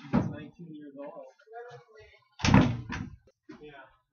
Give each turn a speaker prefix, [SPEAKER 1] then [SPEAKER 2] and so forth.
[SPEAKER 1] she was 19 years old. Yeah.